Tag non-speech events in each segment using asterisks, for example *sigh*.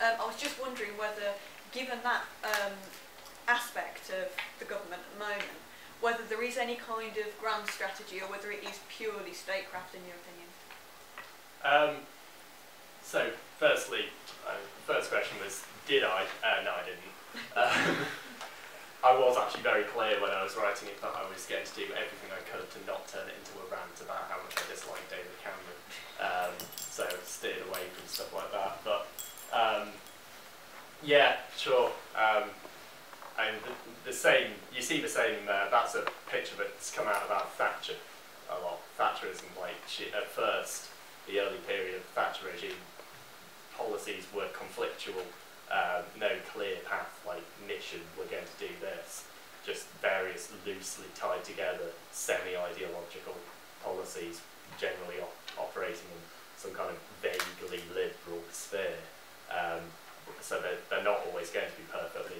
Um, I was just wondering whether, given that um, aspect of the government at the moment, whether there is any kind of grand strategy or whether it is purely statecraft in your opinion. Um, so, firstly, uh, the first question was, did I? Uh, no, I didn't. *laughs* Um, I was actually very clear when I was writing it that I was going to do everything I could to not turn it into a rant about how much I dislike David Cameron. Um, so steered away from stuff like that. But um, yeah, sure. Um, and the, the, same, you see the same. Uh, that's a picture that's come out about Thatcher a lot. Thatcherism, like she, at first, the early period of the Thatcher regime, policies were conflictual um, no clear path, like mission, we're going to do this. Just various loosely tied together, semi-ideological policies, generally op operating in some kind of vaguely liberal sphere. Um, so they're, they're not always going to be perfectly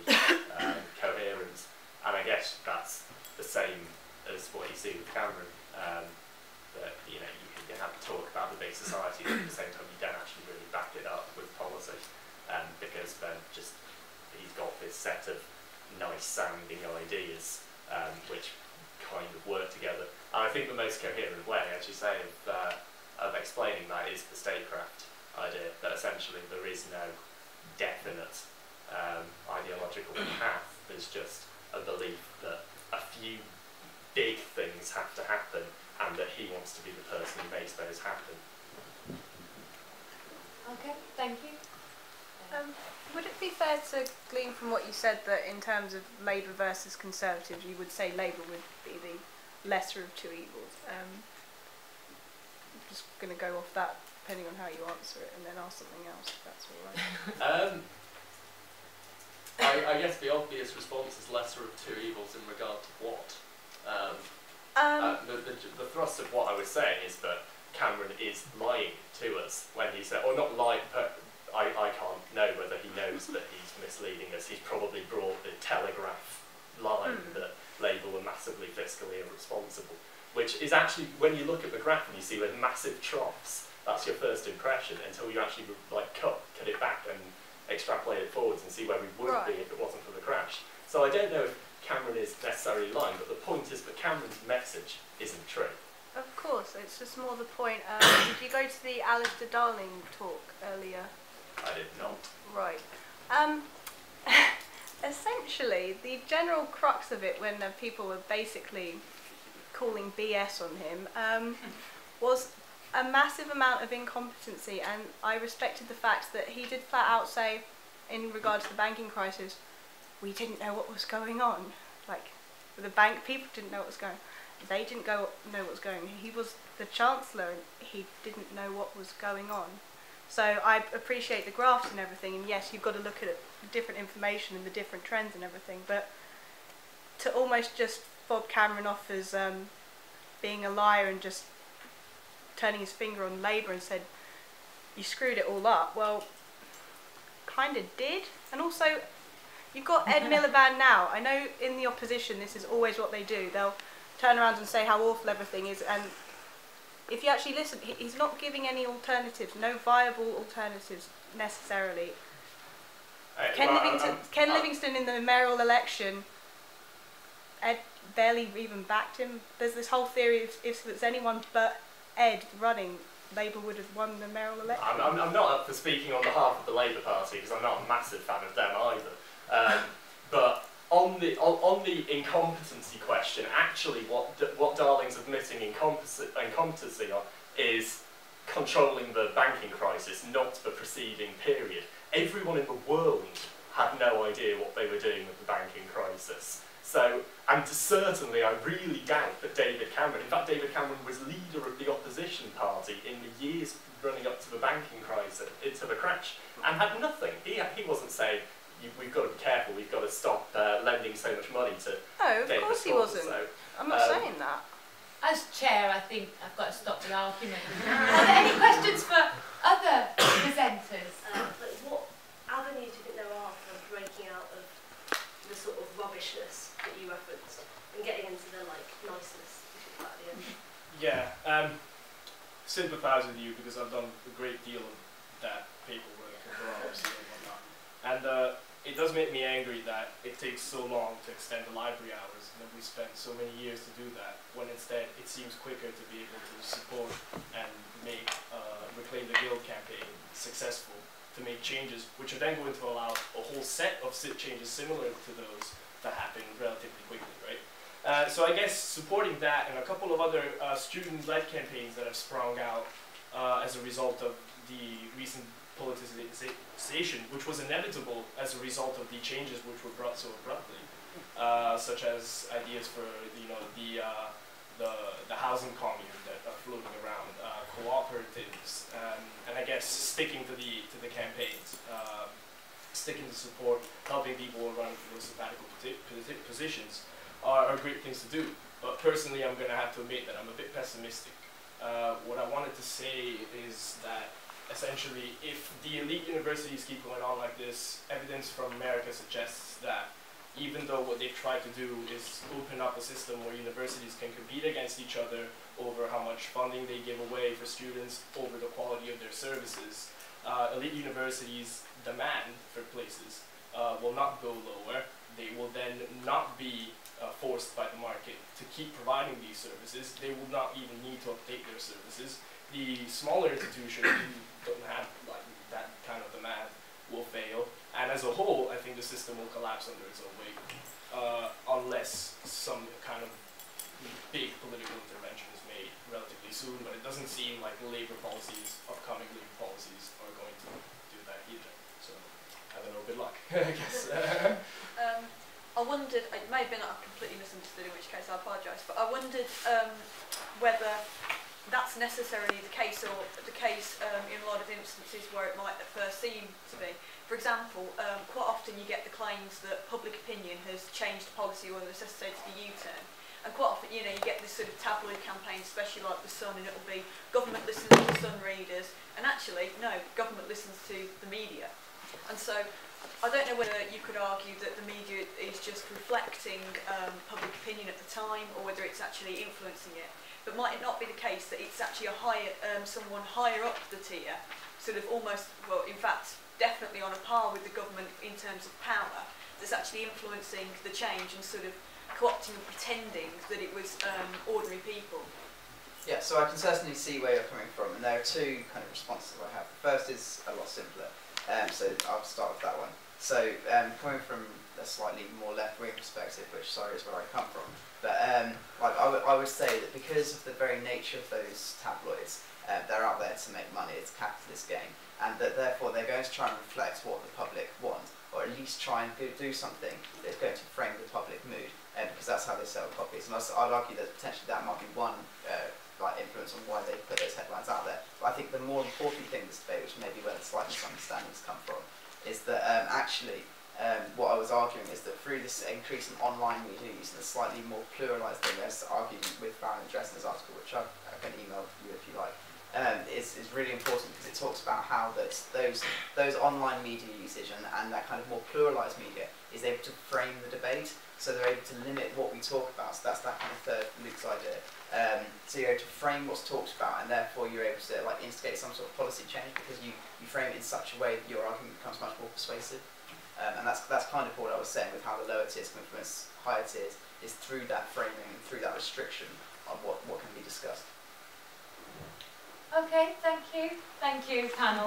um, coherent. And I guess that's the same as what you see with Cameron. Um, that you know you can have to talk about the big society, but at the same time you don't actually really back it up with policy um, because then just he's got this set of nice sounding ideas um, which kind of work together. And I think the most coherent way, as you say, of, uh, of explaining that is the statecraft idea, that essentially there is no definite um, ideological path, there's just a belief that a few big things have to happen and that he wants to be the person who makes those happen. Okay, thank you. Um, would it be fair to glean from what you said that in terms of Labour versus Conservative, you would say Labour would be the lesser of two evils? Um, I'm just going to go off that depending on how you answer it and then ask something else if that's all right. *laughs* *laughs* um, I, I, guess the obvious response is lesser of two evils in regard to what? Um, um, uh, the, the, the thrust of what I was saying is that Cameron is lying to us when he said, or not lying, but I, I can't know whether he knows that he's misleading us. He's probably brought the Telegraph line mm. that Labour were massively fiscally irresponsible, which is actually, when you look at the graph and you see the massive troughs, that's your first impression until you actually like cut, cut it back and extrapolate it forwards and see where we would right. be if it wasn't for the crash. So I don't know if Cameron is necessarily lying, but the point is that Cameron's message isn't true. Of course, it's just more the point. Um, *coughs* did you go to the Alistair Darling talk earlier? I did not. Right. Um, *laughs* essentially, the general crux of it, when uh, people were basically calling BS on him, um, *laughs* was a massive amount of incompetency, and I respected the fact that he did flat out say, in regard to the banking crisis, we didn't know what was going on. Like, the bank people didn't know what was going. on. They didn't go know what was going. on. He was the chancellor, and he didn't know what was going on. So I appreciate the graphs and everything, and yes, you've got to look at different information and the different trends and everything, but to almost just fob Cameron off as um, being a liar and just turning his finger on Labour and said, you screwed it all up, well, kind of did. And also, you've got Ed Miliband now. I know in the opposition this is always what they do. They'll turn around and say how awful everything is, and if you actually listen, he's not giving any alternatives, no viable alternatives necessarily. Ken, well, Livingstone, I'm, I'm, Ken I'm, Livingstone in the mayoral election, Ed barely even backed him. There's this whole theory if, if there's anyone but Ed running, Labour would have won the mayoral election. I'm, I'm, not up for speaking on behalf of the Labour Party because I'm not a massive fan of them either. Um, but on the on, the incompetency question, actually, what what Darling's admitting incompetency, incompetency on is controlling the banking crisis, not the preceding period. Everyone in the world had no idea what they were doing with the banking crisis. So, and certainly, I really doubt that David Cameron, in fact, David Cameron was leader of the opposition party in the years running up to the banking crisis, into the crash, and had nothing. He, he wasn't saying, you, we've got to be careful. We've got to stop uh, lending so much money to. No, of course he wasn't. So, I'm not um, saying that. As chair, I think I've got to stop the argument. Are there any questions for other presenters? Uh, what avenue do you think there are for breaking out of the sort of rubbishness that you referenced and getting into the like niceness? Yeah, um, sympathise with you because I've done a great deal of that paperwork and bureaucracy and whatnot. And uh, it does make me angry that it takes so long to extend the library hours and that we spent so many years to do that when instead it seems quicker to be able to support and make uh, Reclaim the Guild campaign successful to make changes which are then going to allow a whole set of changes similar to those to happen relatively quickly, right? Uh, so I guess supporting that and a couple of other uh, student-led campaigns that have sprung out uh, as a result of the recent politicization, which was inevitable as a result of the changes which were brought so abruptly, uh, such as ideas for you know the uh, the the housing commune that are floating around, uh, cooperatives, um, and I guess sticking to the to the campaigns, um, sticking to support, helping people run for those sabbatical positions are, are great things to do. But personally, I'm going to have to admit that I'm a bit pessimistic. Uh, what I wanted to say is that essentially, if the elite universities keep going on like this, evidence from America suggests that even though what they've tried to do is open up a system where universities can compete against each other over how much funding they give away for students, over the quality of their services, uh, elite universities' demand for places uh, will not go lower. They will then not be uh, forced by the market to keep providing these services. They will not even need to update their services. The smaller institutions like that kind of demand will fail. And as a whole, I think the system will collapse under its own weight, uh, unless some kind of big political intervention is made relatively soon. But it doesn't seem like Labour policies, upcoming Labour policies, are going to do that either. So I don't know. Good luck, *laughs* I guess. *laughs* um, I wondered. It may have been I completely misunderstood, in which case I apologise. But I wondered um, whether that's necessarily the case or the case um, in a lot of instances where it might at first seem to be. For example, um, quite often you get the claims that public opinion has changed policy or necessitated a U-turn. And quite often, you know, you get this sort of tabloid campaign, especially like The Sun, and it'll be government listens to The Sun readers. And actually, no, government listens to the media. And so I don't know whether you could argue that the media just reflecting um, public opinion at the time or whether it's actually influencing it. But might it not be the case that it's actually a higher, um, someone higher up the tier, sort of almost, well, in fact, definitely on a par with the government in terms of power, that's actually influencing the change and sort of co-opting and pretending that it was um, ordinary people? Yeah, so I can certainly see where you're coming from, and there are two kind of responses I have. The first is a lot simpler, um, so I'll start with that one. So um, coming from a slightly more left-wing perspective, which sorry is where I come from, but um, like I, I would say that because of the very nature of those tabloids, uh, they're out there to make money. It's a capitalist game, and that therefore they're going to try and reflect what the public want, or at least try and do something that's going to frame the public mood, uh, because that's how they sell copies. And I'd argue that potentially that might be one uh, like influence on why they put those headlines out there. But I think the more important thing in this debate, which may be where the slight misunderstandings come from, is that um, actually um, what I was arguing is that through this increase in online media use and a slightly more pluralised thing, there's argument with Baron Drezner's article, which I, I, can email you if you like, um, is, is really important because it talks about how that those those online media usage and, and that kind of more pluralised media is able to frame the debate, so they're able to limit what we talk about. So that's that kind of third Lukes' idea. Um, so you're able to frame what's talked about, and therefore you're able to like instigate some sort of policy change because you, you frame it in such a way that your argument becomes much more persuasive. Um, and that's, that's kind of what I was saying with how the lower tiers can influence higher tiers, is through that framing and through that restriction of what, what can be discussed. Okay, thank you. Thank you, panel.